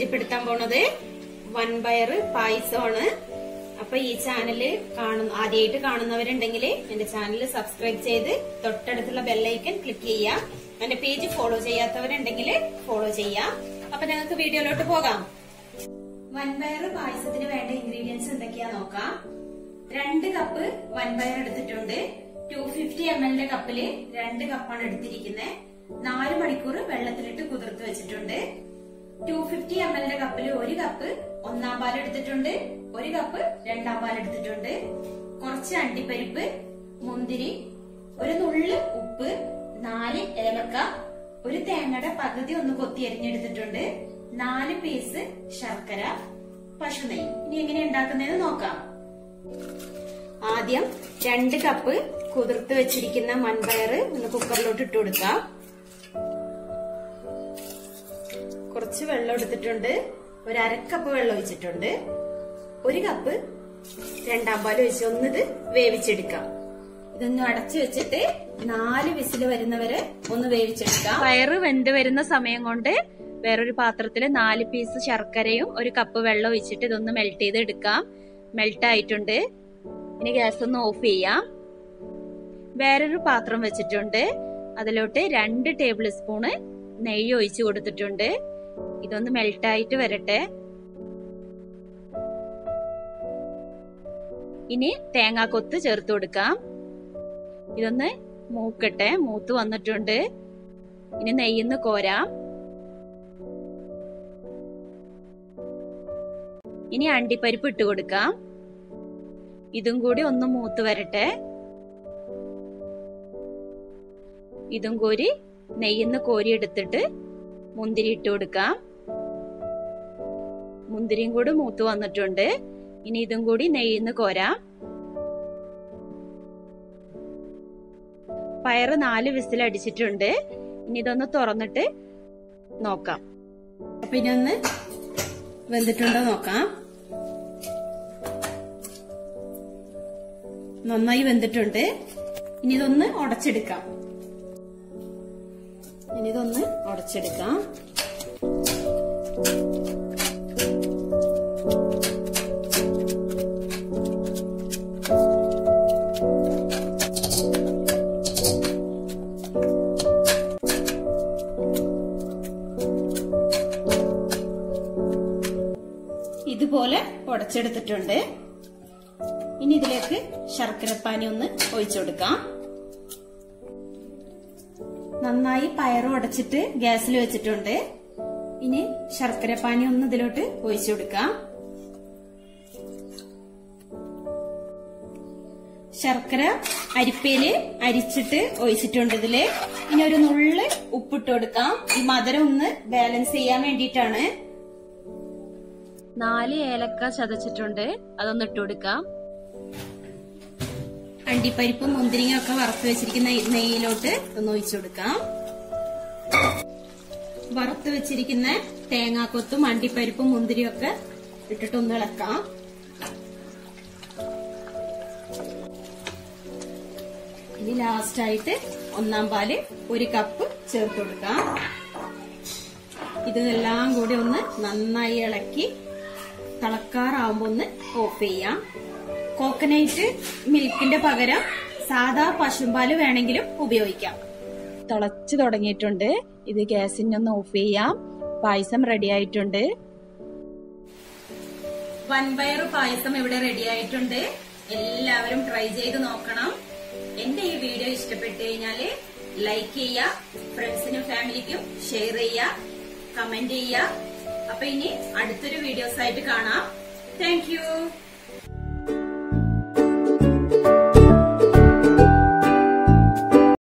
പരിചയപ്പെടുത്താൻ പോണത് വൻപയർ പായസമാണ്. അപ്പൊ ഈ ചാനൽ കാണുന്ന ആദ്യമായിട്ട് കാണുന്നവരുണ്ടെങ്കിൽ എന്റെ ചാനൽ സബ്സ്ക്രൈബ് ചെയ്ത് തൊട്ടടുത്തുള്ള ബെല്ലൈക്കൻ ക്ലിക്ക് ചെയ്യാം. എന്റെ പേജ് ഫോളോ ചെയ്യാത്തവരുണ്ടെങ്കിൽ ഫോളോ ചെയ്യാം. അപ്പൊ ഞങ്ങൾക്ക് വീഡിയോയിലോട്ട് പോകാം. വൻപയർ പായസത്തിന് വേണ്ട ഇൻഗ്രീഡിയൻസ് എന്തൊക്കെയാ നോക്കാം. രണ്ട് കപ്പ് വൻപയർ എടുത്തിട്ടുണ്ട്. ടു ഫിഫ്റ്റി എം എല്ലിന്റെ കപ്പിൽ രണ്ട് കപ്പാണ് എടുത്തിരിക്കുന്നത് നാല് മണിക്കൂർ വെള്ളത്തിലിട്ട് കുതിർത്ത് വെച്ചിട്ടുണ്ട്. ടു ഫിഫ്റ്റി എം എല്ലിന്റെ കപ്പിൽ ഒരു കപ്പ് ഒന്നാം പാൽ എടുത്തിട്ടുണ്ട്. ഒരു കപ്പ് രണ്ടാം പാൽ എടുത്തിട്ടുണ്ട്. കുറച്ച് അണ്ടിപ്പരിപ്പ് മുന്തിരി ഒരു നുള്ള് ഉപ്പ് നാല് ഏലക്ക ഒരു തേങ്ങയുടെ പകുതി ഒന്ന് കൊത്തി അരിഞ്ഞെടുത്തിട്ടുണ്ട്. നാല് പീസ് ശർക്കര പശു നെയ്യ്. ഇനി എങ്ങനെ ഉണ്ടാക്കുന്നതെന്ന് നോക്കാം. ആദ്യം രണ്ട് കപ്പ് കുതിർത്ത് വെച്ചിരിക്കുന്ന മൺപയർ ഒന്ന് കുക്കറിലോട്ട് ഇട്ട് കൊടുക്കാം. കുറച്ച് വെള്ളം എടുത്തിട്ടുണ്ട്. ഒരു അരക്കപ്പ് വെള്ളം ഒഴിച്ചിട്ടുണ്ട്. ഒരു കപ്പ് രണ്ടാം പാൽ ഒഴിച്ച് ഒന്നിത് വേവിച്ചെടുക്കാം. ഇതൊന്ന് അടച്ചു വെച്ചിട്ട് നാല് വിസിൽ വരുന്നവരെ ഒന്ന് വേവിച്ചെടുക്കാം. പയറ് വെന്ത് വരുന്ന സമയം കൊണ്ട് വേറൊരു പാത്രത്തിൽ നാല് പീസ് ശർക്കരയും ഒരു കപ്പ് വെള്ളം ഒഴിച്ചിട്ട് ഇതൊന്ന് മെൽറ്റ് ചെയ്ത് എടുക്കാം. മെൽറ്റ് ആയിട്ടുണ്ട്. ഇനി ഗ്യാസ് ഒന്ന് ഓഫ് ചെയ്യാം. വേറൊരു പാത്രം വെച്ചിട്ടുണ്ട്. അതിലോട്ട് രണ്ട് ടേബിൾ സ്പൂണ് നെയ്യ് ഒഴിച്ചു കൊടുത്തിട്ടുണ്ട്. ഇതൊന്ന് മെൽറ്റ് ആയിട്ട് വരട്ടെ. ഇനി തേങ്ങാക്കൊത്ത് ചേർത്ത് കൊടുക്കാം. ഇതൊന്ന് മൂക്കട്ടെ. മൂത്ത് വന്നിട്ടുണ്ട്. ഇനി നെയ്യിന്ന് കോരാം. ഇനി അണ്ടിപ്പരിപ്പ് ഇട്ട് കൊടുക്കാം. ഇതും കൂടി ഒന്ന് മൂത്ത് വരട്ടെ. ഇതും കൂടി നെയ്യിന്ന് കോരി എടുത്തിട്ട് മുന്തിരി ഇട്ട് കൊടുക്കാം. മുന്തിരിയും കൂടി മൂത്ത് വന്നിട്ടുണ്ട്. ഇനി ഇതും കൂടി നെയ്യിന്ന് കോരാം. പയറ് നാല് വിസിൽ അടിച്ചിട്ടുണ്ട്. ഇനി ഇതൊന്ന് തുറന്നിട്ട് നോക്കാം. പിന്നെ ഒന്ന് വെന്തിട്ടുണ്ടോ നോക്കാം. നന്നായി വെന്തിട്ടുണ്ട്. ഇനി ഇതൊന്ന് ഉടച്ചെടുക്കാം. ഇനി ഇതൊന്ന് ഉടച്ചെടുക്കാം. ഇതുപോലെ ഉടച്ചെടുത്തിട്ടുണ്ട്. ഇനി ഇതിലേക്ക് ശർക്കരപ്പാനി ഒന്ന് ഒഴിച്ചു കൊടുക്കാം. നന്നായി പയറും ഉടച്ചിട്ട് ഗ്യാസിൽ വെച്ചിട്ടുണ്ട്. ഇനി ശർക്കര പാനി ഒന്ന് ഇതിലോട്ട് ഒഴിച്ചു കൊടുക്കാം. ശർക്കര അരിപ്പയിൽ അരിച്ചിട്ട് ഒഴിച്ചിട്ടുണ്ട് ഇതിൽ. ഇനി ഒരു നുള്ള് ഉപ്പിട്ട് കൊടുക്കാം. ഈ മധുരം ഒന്ന് ബാലൻസ് ചെയ്യാൻ വേണ്ടിയിട്ടാണ്. നാല് ഏലക്ക ചതച്ചിട്ടുണ്ട്. അതൊന്ന് ഇട്ട് കൊടുക്കാം. അണ്ടിപ്പരിപ്പും മുന്തിരിങ്ങയും ഒക്കെ വറുത്ത് വെച്ചിരിക്കുന്ന നെയ്യിലോട്ട് ഒന്ന് ഒഴിച്ചു കൊടുക്കാം. വറുത്ത് വെച്ചിരിക്കുന്ന തേങ്ങാക്കൊത്തും അണ്ടിപ്പരിപ്പും മുന്തിരിയും ഒക്കെ ഇട്ടിട്ട് ഒന്ന് ഇളക്കാം. ഇനി ലാസ്റ്റായിട്ട് ഒന്നാം പാൽ ഒരു കപ്പ് ചേർത്ത് കൊടുക്കാം. ഇതെല്ലാം കൂടി ഒന്ന് നന്നായി ഇളക്കി തിളക്കാറാവുമ്പോ ഒന്ന് ഓഫ് ചെയ്യാം. കോക്കനട്ട് മിൽക്കിന്റെ പകരം സാധാ പശുമ്പാൽ വേണമെങ്കിലും ഉപയോഗിക്കാം. തിളച്ചു തുടങ്ങിയിട്ടുണ്ട്. ഇത് ഗ്യാസിന് ഒന്ന് ഓഫ് ചെയ്യാം. പായസം റെഡി ആയിട്ടുണ്ട്. വൻപയർ പായസം ഇവിടെ റെഡി ആയിട്ടുണ്ട്. എല്ലാവരും ട്രൈ ചെയ്ത് നോക്കണം. എന്റെ ഈ വീഡിയോ ഇഷ്ടപ്പെട്ടു കഴിഞ്ഞാൽ ലൈക്ക് ചെയ്യുക ഫ്രണ്ട്സിനും ഫാമിലിക്കും ഷെയർ ചെയ്യുക കമന്റ് ചെയ്യുക. അപ്പൊ ഇനി അടുത്തൊരു വീഡിയോസ് ആയിട്ട് കാണാം. താങ്ക്